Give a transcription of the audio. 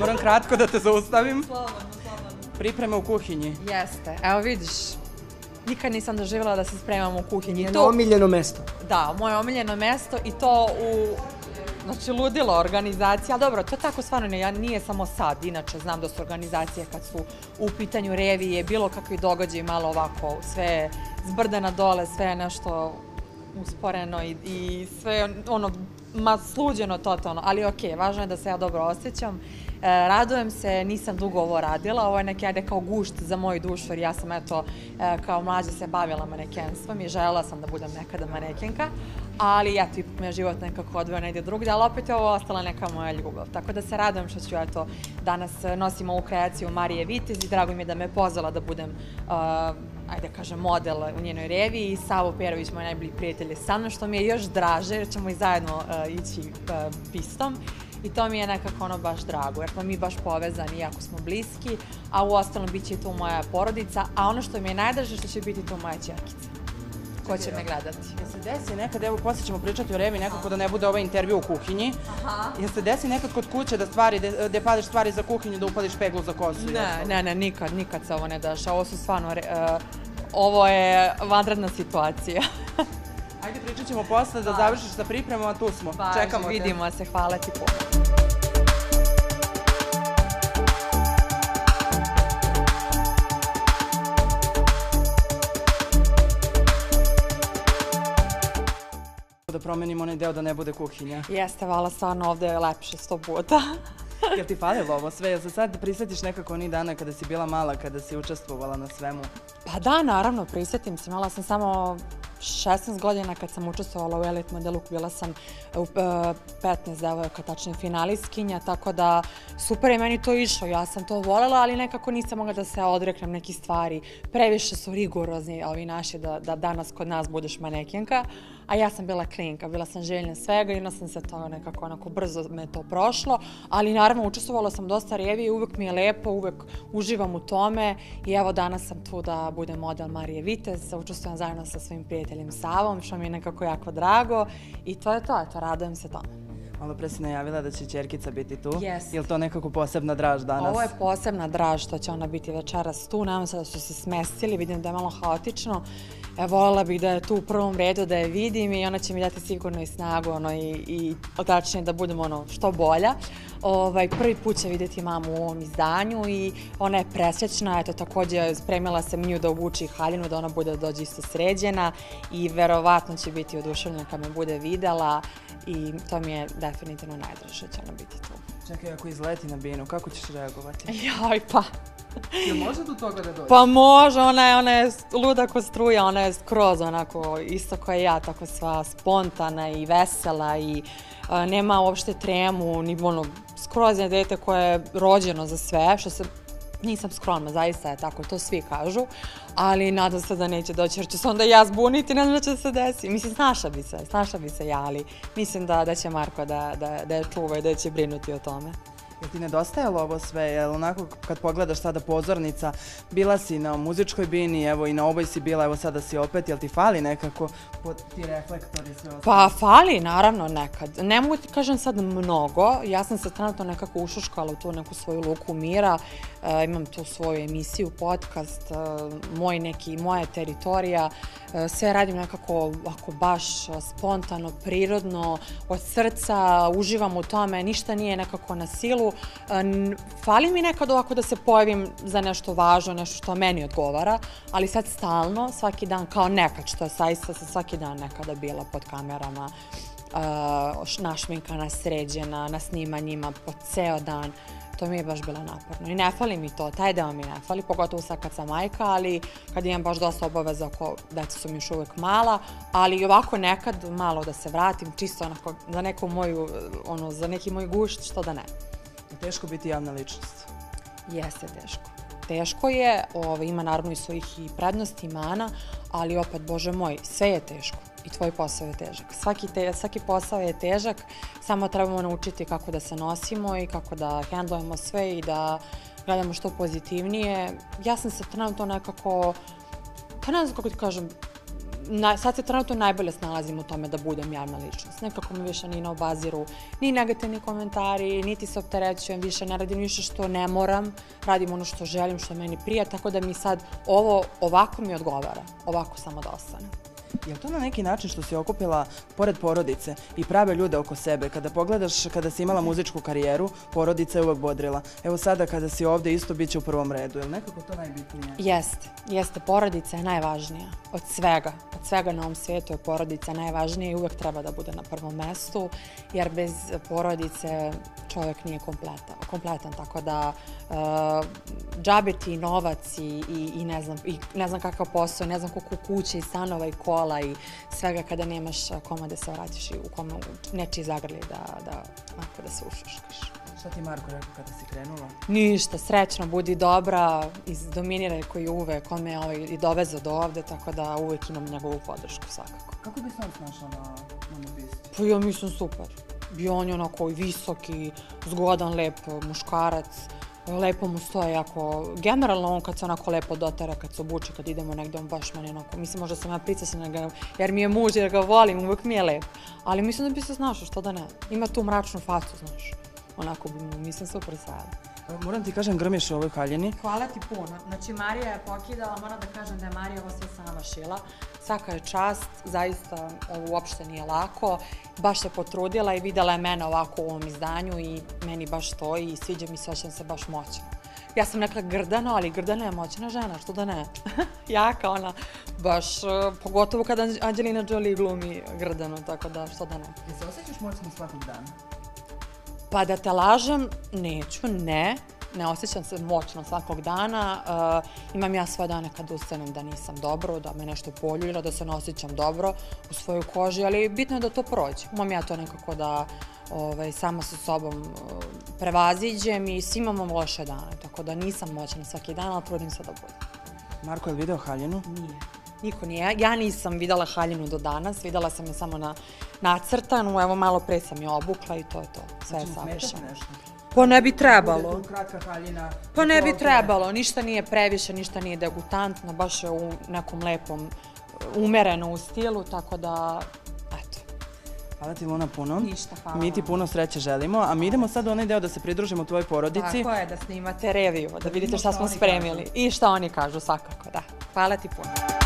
moram kratko da te zaustavim. Slobodno, slobodno. Pripreme u kuhinji. Jeste, evo vidiš, nikad nisam doživjela da se spremam u kuhinji. Njeno To- omiljeno mesto. Da, moje omiljeno mesto i to u Znači, ludilo organizacija, ali dobro, to tako stvarno ne, ja nije samo sad, inače znam da su organizacije kad su u pitanju revije, bilo kakvi događaji, malo ovako, sve zbrda na dole, sve je nešto usporeno i, i sve ono, ma sluđeno totalno, ali okej, važno je da se ja dobro osjećam. E, radujem se, nisam dugo ovo radila, ovo je neki, ajde, kao gušt za moju dušu, jer ja sam, eto, e, kao mlađa se bavila manekenstvom i želela sam da budem nekada manekenka, ali eto, ipak me život nekako odveo negdje drugdje, ali opet je ovo ostala neka moja ljubav. Tako da se radujem što ću, eto, danas e, nosim ovu kreaciju Marije Vitez i drago mi je da me pozvala da budem uh, ajde da kažem, model u njenoj reviji i Savo Perović, moj najbolji prijatelj je sa mnom, što mi je još draže jer ćemo i zajedno ići pistom. I to mi je nekako ono baš drago, jer smo mi baš povezani, jako smo bliski, a u ostalom bit će tu moja porodica, a ono što mi je najdraže što će biti tu moja čerkica, ko će me gledati. Jel se desi nekad, evo poslije ćemo pričati o Revi, nekako da ne bude ovaj intervju u kuhinji. Aha. Jel se desi nekad kod kuće da stvari, da, da pališ stvari za kuhinju, da upališ peglu za kosu? Ne, ne, ne, nikad, nikad se ovo ne dešava, ovo su stvarno, uh, ovo je vanredna situacija. Ajde pričat ćemo posle da završiš sa pripremom, a tu smo. Čekamo te. vidimo se, hvala ti puno. Promenimo onaj deo da ne bude kuhinja. Jeste, vala, stvarno ovde je lepše sto puta. Jel ti falilo ovo sve? Jel se sad prisjetiš nekako onih dana kada si bila mala, kada si učestvovala na svemu? Pa da, naravno, prisjetim se. Imala sam samo 16 godina kad sam učestvovala u Elite modelu, bila sam u e, 15 devojaka, tačnije finalistkinja, tako da super je meni to išlo, ja sam to volela, ali nekako nisam mogla da se odreknem nekih stvari. Previše su rigorozni ovi naši da, da danas kod nas budeš manekenka, a ja sam bila klinka, bila sam željna svega i onda sam se to nekako onako brzo me to prošlo, ali naravno učestvovala sam dosta revije i uvek mi je lepo, uvek uživam u tome i evo danas sam tu da budem model Marije Vitez, učestvujem zajedno sa svojim prijateljem Savom, što mi je nekako jako drago i to je to, eto, radujem se tome. Malo pre si najavila da će čerkica biti tu. Yes. Jel to nekako posebna draž danas? Ovo je posebna draž što će ona biti večeras tu. Nadam se da su se smestili, vidim da je malo haotično. E, voljela bih da je tu u prvom redu, da je vidim i ona će mi dati sigurno i snagu ono, i, i otačnije da budem ono, što bolja. Ovaj, prvi put će vidjeti mamu u ovom izdanju i ona je presrećna, eto takođe spremila sam nju da obuči haljinu, da ona bude dođe isto sređena i verovatno će biti oduševljena kad me bude videla i to mi je definitivno najdraže će ona biti tu. Čekaj, ako izleti na binu, kako ćeš reagovati? Joj, pa, Jel može do toga da dođe? Pa može, ona je, ona je luda ko struja, ona je skroz onako, isto kao i ja, tako sva spontana i vesela i a, nema uopšte tremu, ni ono, skroz je dete koje je rođeno za sve, što se nisam skromna, zaista je tako, to svi kažu, ali nadam se da neće doći, jer ću se onda ja zbuniti, ne znam da će se desi. Mislim, snaša bi se, snaša bi se ja, ali mislim da, da će Marko da, da, da je čuva i da će brinuti o tome. Jel ti nedostajalo ovo sve? Jel onako kad pogledaš sada pozornica, bila si na muzičkoj bini, evo i na ovoj si bila, evo sada si opet, jel ti fali nekako po, ti reflektori sve ostalo? Pa fali, naravno, nekad. Ne mogu ti kažem sad mnogo, ja sam se trenutno nekako ušuškala u tu neku svoju luku mira, e, imam tu svoju emisiju, podcast, e, moj neki, moja teritorija, e, sve radim nekako ako baš spontano, prirodno, od srca, uživam u tome, ništa nije nekako na silu. N- fali mi nekad ovako da se pojavim za nešto važno, nešto što meni odgovara, ali sad stalno, svaki dan, kao nekad, što je saista sam svaki dan nekada bila pod kamerama, našminkana, sređena, na snimanjima, po ceo dan. To mi je baš bilo naporno. I ne fali mi to, taj deo mi ne fali, pogotovo sad kad sam majka, ali kad imam baš dosta obaveza oko, deca su mi još uvek mala, ali i ovako nekad malo da se vratim, čisto onako za neku moju, ono, za neki moj gušt, što da ne. Teško biti javna ličnost. Jeste teško. Teško je, ovaj, ima naravno i svojih i prednosti i mana, ali opet, bože moj, sve je teško i tvoj posao je težak. Svaki, te, svaki posao je težak, samo trebamo naučiti kako da se nosimo i kako da hendlujemo sve i da gledamo što pozitivnije. Ja sam se trenutno nekako, pa ne znam kako ti kažem, na, sad se trenutno najbolje snalazim u tome da budem javna ličnost. Nekako me više ni ne obaziru ni negativni komentari, niti se opterećujem više, ne radim ništa što ne moram, radim ono što želim, što meni prija, tako da mi sad ovo ovako mi odgovara, ovako samo da ostane. Je to na neki način što si okupila, pored porodice, i prave ljude oko sebe? Kada pogledaš, kada si imala muzičku karijeru, porodica je uvek bodrila. Evo sada kada si ovde isto bit će u prvom redu. Je li nekako to najbitnije? Jeste, jeste. Porodica je najvažnija od svega. Od svega na ovom svijetu je porodica najvažnija i uvek treba da bude na prvom mestu, jer bez porodice čovjek nije kompletan, kompletan tako da uh, džabe ti novac i, i, ne znam, i ne znam kakav posao, ne znam koliko kuće i stanova i kola i svega kada nemaš koma da se vratiš i u kome nečiji zagrli da, da, ako da se ušuškaš. Šta ti Marko rekao kada si krenula? Ništa, srećno, budi dobra, izdominiraj koji uvek, on me ovaj, i dovezao do ovde, tako da uvek imam njegovu podršku svakako. Kako bi se on snašao na, na pisti? Pa ja mislim super. Bio on je onako i visoki, zgodan, lep muškarac, lepo mu stoje, ako, generalno on kad se onako lepo dotera, kad se obuče, kad idemo negde, on baš meni onako, mislim možda sam ja pricasna ga, jer mi je muž, jer ga volim, uvek mi je lep, ali mislim da bi se snašao, što da ne, ima tu mračnu facu, znaš, onako bi mu, mislim, super sajala. Moram ti kažem, grmiš u ovoj haljini. Hvala ti puno. Znači, Marija je pokidala, moram da kažem da je Marija ovo sve sama šila. Svaka je čast, zaista ovo uopšte nije lako. Baš se potrudila i videla je mene ovako u ovom izdanju i meni baš to i sviđa mi se, ošćem se baš moćno. Ja sam rekla Grdano, ali Grdana je moćna žena, što da ne? Jaka ona, baš, pogotovo kada Angelina Jolie glumi Grdano, tako da što da ne. Jel se osjećaš moćno svakog dana? Pa da te lažem, neću, ne. Ne osjećam se moćno svakog dana. Uh, imam ja svoje dane kad ustanem da nisam dobro, da me nešto poljulja, da se ne osjećam dobro u svojoj koži, ali bitno je da to prođe. Imam ja to nekako da ovaj, sama sa sobom uh, prevaziđem i svi imamo loše dane, tako da nisam moćna svaki dan, ali trudim se da budem. Marko, je li video haljinu? Nije. Niko nije. Ja nisam videla haljinu do danas, videla sam je samo na nacrtanu, evo malo pre sam je obukla i to je to. Sve je znači, savršeno. Pa ne bi trebalo. Pa ne bi trebalo, ništa nije previše, ništa nije degutantno, baš je u nekom lepom, umereno u stilu, tako da, eto. Hvala ti Luna puno. Ništa, hvala Mi ti puno sreće želimo, a mi idemo sad u onaj deo da se pridružimo tvojoj porodici. Tako je, da snimate reviju, da vidite šta smo spremili. I šta oni kažu, svakako, da. Hvala ti puno.